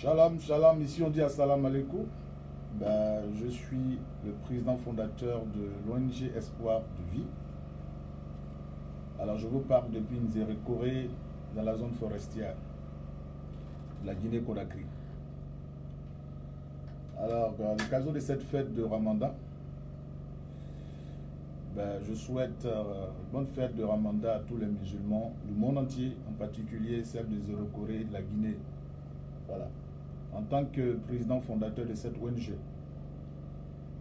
Shalom, shalom. Ici, on dit assalamu alaikum. Ben, je suis le président fondateur de l'ONG Espoir de Vie. Alors, je vous parle depuis Nzere-Corée, dans la zone forestière de la Guinée-Conakry. Alors, à l'occasion de cette fête de Ramadan, ben, je souhaite euh, bonne fête de Ramadan à tous les musulmans du monde entier, en particulier celle de Zéro-Corée de la Guinée. Voilà. En tant que président fondateur de cette ONG.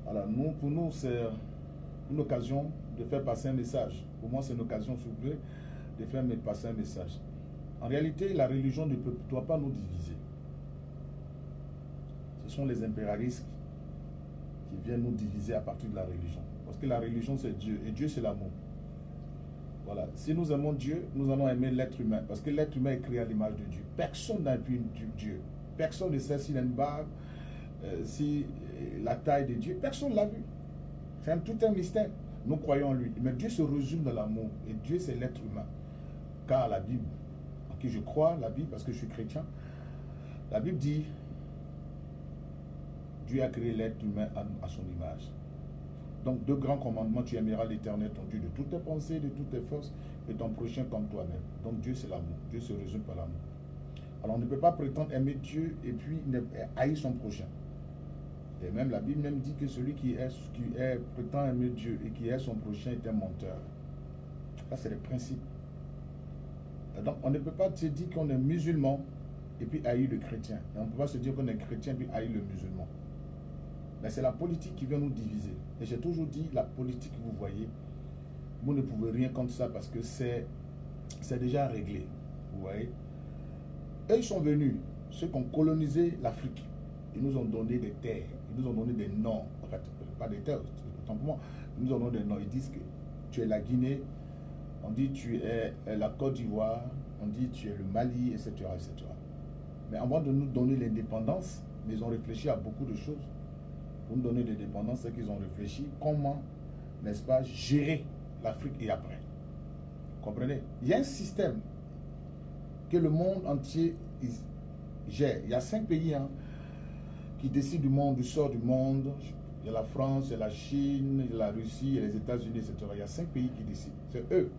Alors, pour nous, c'est une occasion de faire passer un message. Pour moi, c'est une occasion, s'il vous plaît, de faire passer un message. En réalité, la religion ne peut, doit pas nous diviser. Ce sont les impérialistes qui viennent nous diviser à partir de la religion. Parce que la religion, c'est Dieu. Et Dieu, c'est l'amour. Voilà. Si nous aimons Dieu, nous allons aimer l'être humain. Parce que l'être humain est créé à l'image de Dieu. Personne n'a vu Dieu. Personne ne sait s'il a une barbe, euh, si euh, la taille de Dieu. Personne ne l'a vu. C'est tout un mystère. Nous croyons en lui. Mais Dieu se résume dans l'amour. Et Dieu, c'est l'être humain. Car la Bible, en qui je crois, la Bible, parce que je suis chrétien, la Bible dit Dieu a créé l'être humain à, son image. Donc, deux grands commandements, tu aimeras l'éternel, ton Dieu, de toutes tes pensées, de toutes tes forces, et ton prochain comme toi-même. Donc, Dieu, c'est l'amour. Dieu se résume par l'amour. Alors, on ne peut pas prétendre aimer Dieu et puis haïr son prochain. Et même la Bible même dit que celui qui, est, qui est, prétend aimer Dieu et qui est son prochain est un menteur. Ça, c'est le principe. Donc, on ne peut pas se dire qu'on est musulman et puis haïr le chrétien. Et on ne peut pas se dire qu'on est chrétien et puis haïr le musulman. Mais c'est la politique qui vient nous diviser. Et j'ai toujours dit, la politique, vous voyez, vous ne pouvez rien contre ça parce que c'est déjà réglé. Vous voyez? Et ils sont venus, ceux qui ont colonisé l'Afrique. Ils nous ont donné des terres, ils nous ont donné des noms. En fait, pas des terres, autant moi. Ils nous ont donné des noms. Ils disent que tu es la Guinée, on dit tu es la Côte d'Ivoire, on dit tu es le Mali, etc., etc. Mais avant de nous donner l'indépendance, ils ont réfléchi à beaucoup de choses pour nous donner des dépendances, c'est qu'ils ont réfléchi comment, n'est-ce pas, gérer l'Afrique et après. Comprenez? Il y a un système que le monde entier gère. Il y a cinq pays hein, qui décident du monde, du sort du monde. Il y a la France, il y a la Chine, la Russie, les États-Unis, etc. Il y a cinq pays qui décident. C'est eux,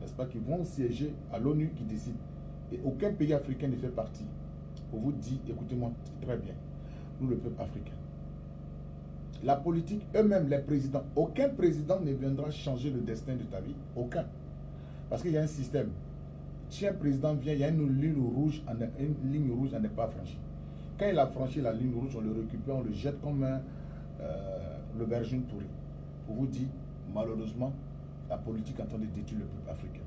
n'est-ce pas, qui vont siéger à l'ONU qui décident. Et aucun pays africain ne fait partie. Pour vous dire, écoutez-moi très bien, nous le peuple africain la politique, eux-mêmes, les présidents, aucun président ne viendra changer le destin de ta vie. Aucun. Parce qu'il y a un système. Si un président vient, il y a une ligne rouge, une ligne rouge à ne pas franchir. Quand il a franchi la ligne rouge, on le récupère, on le jette comme un, euh, le berger pourri. Pour vous dire, malheureusement, la politique est en train de détruire le peuple africain.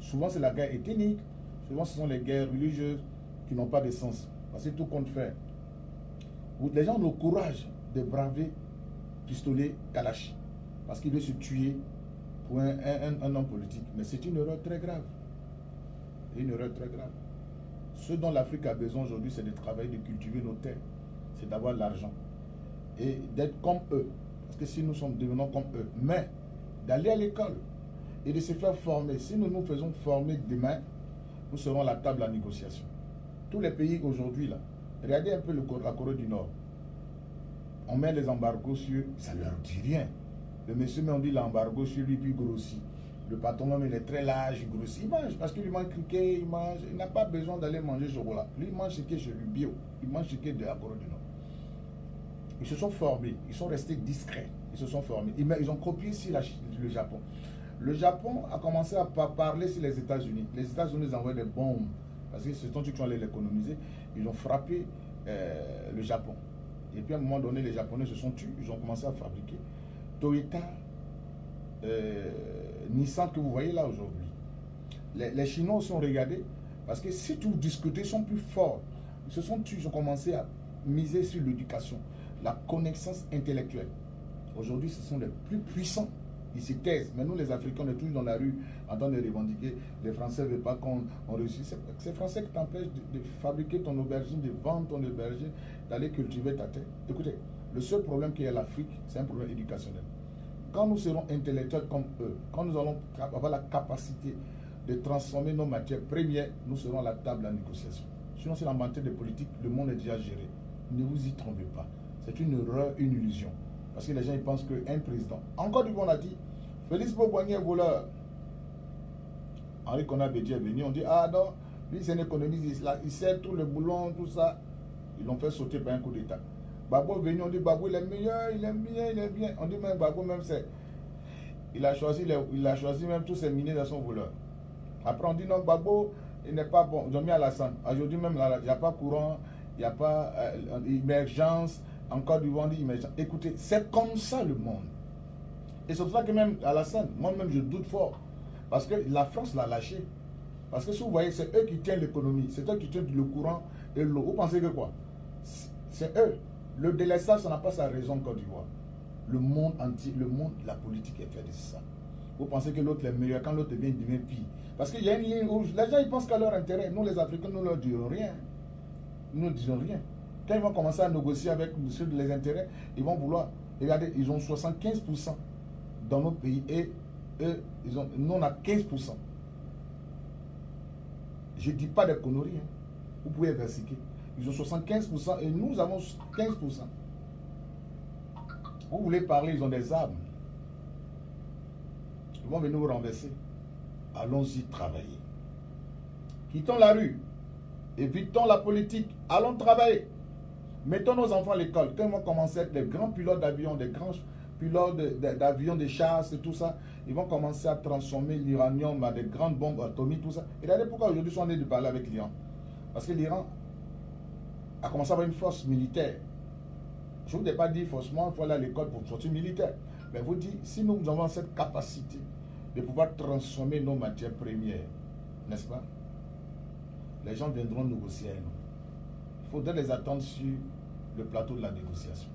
Souvent, c'est la guerre ethnique. Souvent, ce sont les guerres religieuses qui n'ont pas de sens. Parce que tout compte fait. Les gens ont le courage de braver pistolet Kalash. Parce qu'il veut se tuer pour un, homme politique. Mais c'est une erreur très grave. Une erreur très grave. Ce dont l'Afrique a besoin aujourd'hui, c'est de travailler, de cultiver nos terres. C'est d'avoir l'argent. Et d'être comme eux. Parce que si nous sommes devenons comme eux. Mais d'aller à l'école et de se faire former. Si nous nous faisons former demain, nous serons à la table à négociation. Tous les pays aujourd'hui, là, regardez un peu le, la Corée du Nord on met les embargos sur, ça ne leur dit rien. Le monsieur, mais dit l'embargo sur lui, puis grossit. Le patron, il est très large, il grossit. Il mange parce qu'il mange criquet, il mange. Il n'a pas besoin d'aller manger chocolat. Lui, il mange ce qui est chez lui, bio. Il mange ce qui est de la Corée du Nord. Ils se sont formés, ils sont restés discrets. Ils se sont formés. Ils ont copié sur le Japon. Le Japon a commencé à parler sur les États-Unis. Les États-Unis envoyé des bombes parce que c'est truc qui allait l'économiser. Ils ont frappé euh, le Japon. Et puis à un moment donné, les Japonais se sont tués, ils ont commencé à fabriquer. Toyota, euh, Nissan que vous voyez là aujourd'hui. Les, Chinois sont regardés parce que si tout discuter, sont plus forts. Se sont ils ont commencé à miser sur l'éducation, la connaissance intellectuelle. Aujourd'hui, ce sont les plus puissants ils se taisent. Mais nous, les Africains, on est tous dans la rue en train de revendiquer. Les Français ne veulent pas qu'on réussisse. C'est Français qui t'empêchent de, fabriquer ton aubergine, de vendre ton aubergine, d'aller cultiver ta terre. Écoutez, le seul problème a à l'Afrique, c'est un problème éducationnel. Quand nous serons intellectuels comme eux, quand nous allons avoir la capacité de transformer nos matières premières, nous serons à la table à négociation. Sinon, c'est la mentalité des politiques, le monde est déjà géré. Ne vous y trompez pas. C'est une erreur, une illusion. Parce que les gens ils pensent qu'un président, encore du coup on a dit, Félix Bobogny est voleur. Henri Bédier est venu, on dit, ah non, lui c'est un économiste, il, sait tout le boulon, tout ça. Ils l'ont fait sauter par un coup d'État. Babo est venu, on dit, Babo il est meilleur, il est bien, il est bien. On dit même, Babo même c'est... Il a choisi, il a choisi même tous ses ministres à son voleur. Après on dit, non, Babo, il n'est pas bon. Ils ont mis à la salle. Aujourd'hui même, il n'y a pas courant, il n'y a pas euh, émergence. Encore du vent, émergence. Écoutez, c'est comme ça le monde. Et c'est pour ça que même à la scène, moi-même, je doute fort. Parce que la France l'a lâché. Parce que si vous voyez, c'est eux qui tiennent l'économie. C'est eux qui tiennent le courant et l'eau. Vous pensez que quoi? C'est eux. Le délestage, ça n'a pas sa raison Côte d'Ivoire. Le monde entier, le monde, la politique est faite de ça. Vous pensez que l'autre est meilleur. Quand l'autre il devient pire. Parce qu'il y a une ligne rouge. Les gens, ils pensent qu'à leur intérêt. Nous, les Africains, nous ne leur disons rien. Nous ne disons rien. Quand ils vont commencer à négocier avec ceux les intérêts, ils vont vouloir. Regardez, ils ont 75% dans notre pays et eux, ils ont, nous, on a 15%. Je ne dis pas des conneries. Hein. Vous pouvez versiquer. Ils ont 75% et nous avons 15%. Vous voulez parler, ils ont des armes. Ils vont venir nous renverser. Allons-y travailler. Quittons la rue. Évitons la politique. Allons travailler. Mettons nos enfants à l'école. Quand ils vont commencer à être des grands pilotes d'avion, des grands pilotes d'avions, de, chasse et tout ça, ils vont commencer à transformer l'uranium en des grandes bombes atomiques, tout ça. Et regardez pourquoi aujourd'hui, on est de parler avec l'Iran. Parce que l'Iran à avoir une force militaire. Je ne vous ai pas dit forcément, il faut aller à l'école pour force militaire. Mais vous dites, si nous avons cette capacité de pouvoir transformer nos matières premières, n'est-ce pas? Les gens viendront négocier avec nous. Il faudrait les attendre sur le plateau de la négociation.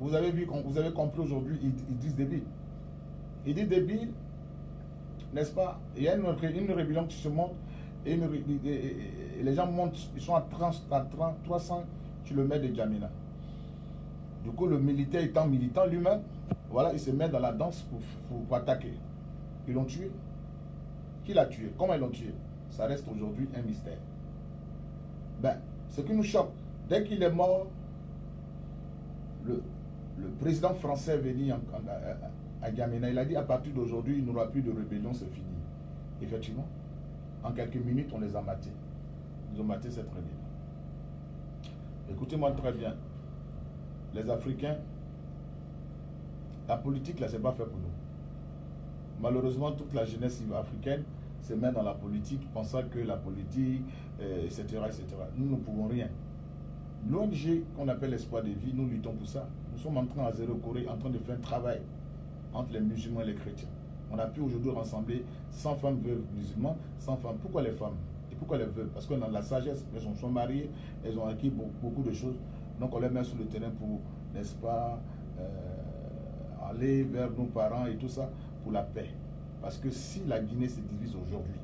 Vous avez vu, vous avez compris aujourd'hui, ils, disent débile. Ils disent débile, n'est-ce pas? Il y a une, une, rébellion qui se monte et, les gens montent, ils sont à, 30, à 300 km de Djamena. Du coup, le militaire étant militant lui-même, voilà, il se met dans la danse pour, pour attaquer. Ils l'ont tué. Qui l'a tué? Comment ils l'ont tué? Ça reste aujourd'hui un mystère. Ben, ce qui nous choque, dès qu'il est mort, le, le président français est venu à, à, il a dit à partir d'aujourd'hui, il n'y aura plus de rébellion, c'est fini. Effectivement, en quelques minutes, on les a matés. Ils ont maté cette rébellion. Écoutez-moi très bien. Les Africains, la politique, là, c'est pas fait pour nous. Malheureusement, toute la jeunesse africaine se met dans la politique, pensant que la politique, etc., euh, etc. Nous ne pouvons rien. L'ONG qu'on appelle Espoir de vie, nous luttons pour ça. Nous sommes en train à zéro Corée, en train de faire un travail entre les musulmans et les chrétiens. On a pu aujourd'hui rassembler 100 femmes veuves musulmanes, 100 femmes. Pourquoi les femmes Et pourquoi les veuves? Parce qu'on a de la sagesse, elles sont mariées, elles ont acquis beaucoup de choses. Donc on les met sur le terrain pour, n'est-ce pas, euh, aller vers nos parents et tout ça, pour la paix. Parce que si la Guinée se divise aujourd'hui,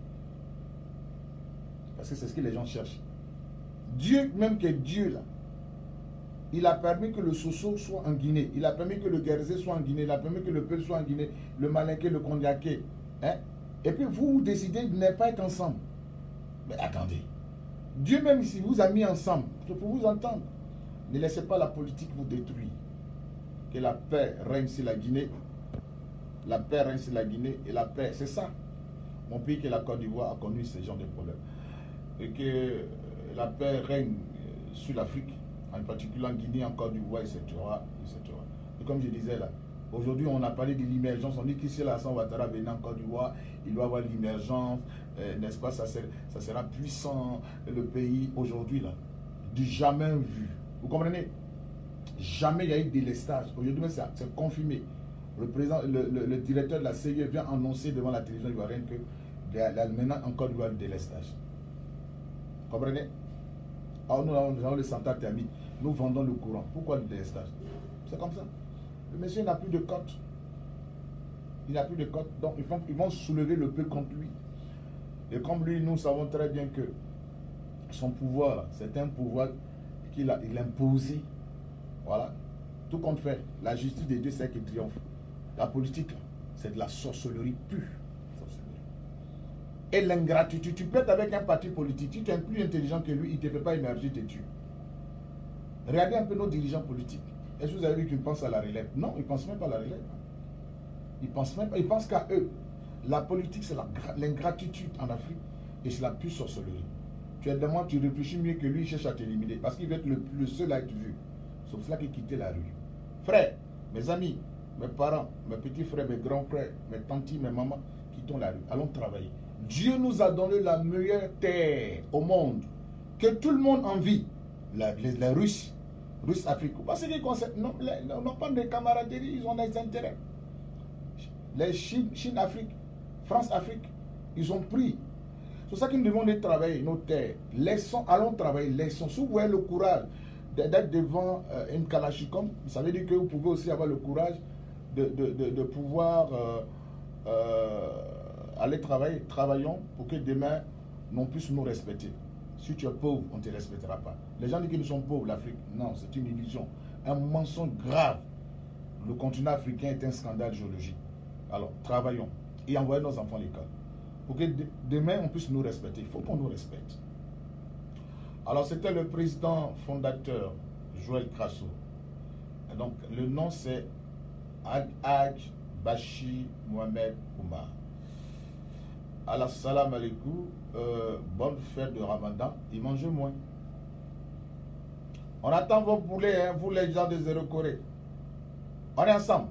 parce que c'est ce que les gens cherchent, Dieu, même que Dieu là, il a permis que le Soso soit en Guinée, il a permis que le Guerzé soit en Guinée, il a permis que le Peul soit en Guinée, le Malinké, le Kondiaké. Hein? Et puis vous, décidez de ne pas être ensemble. Mais attendez, Dieu même si vous a mis ensemble, c'est pour vous entendre. Ne laissez pas la politique vous détruire. Que la paix règne sur la Guinée. La paix règne sur la Guinée et la paix, c'est ça. Mon pays qui est la Côte d'Ivoire a connu ce genre de problème. Et que la paix règne sur l'Afrique, en particulier en Guinée, en Côte d'Ivoire, etc., etc. Et comme je disais là, aujourd'hui on a parlé de l'immergence, on dit qu'ici la Ouattara venant en Côte d'Ivoire, il doit avoir l'immergence, euh, n'est-ce pas, ça, sera puissant, le pays aujourd'hui là, du jamais vu. Vous comprenez? Jamais il y a eu délestage. Aujourd'hui, c'est confirmé. Le, directeur de la CIE vient annoncer devant la télévision ivoirienne que maintenant encore il y a le délestage. Vous comprenez? Alors nous avons, le central thermique. Nous vendons le courant. Pourquoi le délestage C'est comme ça. Le monsieur n'a plus de cote. Il n'a plus de cote. Donc ils vont, ils vont soulever le peu contre lui. Et comme lui, nous savons très bien que son pouvoir, c'est un pouvoir qu'il a, il imposé. Voilà. Tout compte fait. La justice des dieux, c'est qui triomphe. La politique, c'est de la sorcellerie pure. Et l'ingratitude. Tu peux être avec un parti politique, tu es plus intelligent que lui, il ne te fait pas émerger, il te tue. Regardez un peu nos dirigeants politiques. Est-ce que vous avez vu qu'ils pensent à la relève? Non, ils ne pensent même pas à la relève. Ils pensent même pas, ils pensent qu'à eux. La politique, c'est l'ingratitude en Afrique et c'est la pure sorcellerie. Tu es moi, tu réfléchis mieux que lui, il cherche à t'éliminer parce qu'il veut être le, seul à être vu. Pour cela qu'il quitté la rue. Frères, mes amis, mes parents, mes petits frères, mes grands frères, mes tantes, mes mamans, quittons la rue. Allons travailler. Dieu nous a donné la meilleure terre au monde que tout le monde envie. La, les, les Russes, Russes africains. Parce qu'ils n'ont pas de camaraderie, ils ont des intérêts. Les Chine, Chine, Afrique, France, Afrique, ils ont pris. C'est ça que nous devons travailler nos terres. Laissons, allons travailler, laissons. Si vous voyez le courage d'être devant euh, une Kalachikon, ça veut dire que vous pouvez aussi avoir le courage de, de, de, pouvoir euh, euh, aller travailler. Travaillons pour que demain, on puisse nous respecter. Si tu es pauvre, on ne te respectera pas. Les gens disent qu'ils sont pauvres, l'Afrique. Non, c'est une illusion. Un mensonge grave. Le continent africain est un scandale géologique. Alors, travaillons et envoyons nos enfants à l'école. Pour que demain, on puisse nous respecter. Il faut qu'on nous respecte. Alors, c'était le président fondateur, Joël Crasso. Donc, le nom, c'est Ag Bashi Mohamed Oumar. Alors, salam alaikum. Euh, bonne fête de Ramadan. Il mange moins. On attend vos poulets, hein, vous les gens de Zéro Corée. On est ensemble.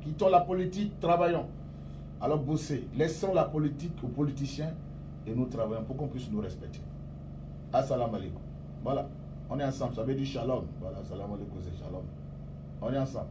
Quittons la politique, travaillons. Alors bossez. Laissons la politique aux politiciens et nous travaillons pour qu'on puisse nous respecter. Assalamu alaikum. Voilà. On est ensemble. Ça veut dire shalom. Voilà. Assalamu alaikum, c'est shalom. On est ensemble.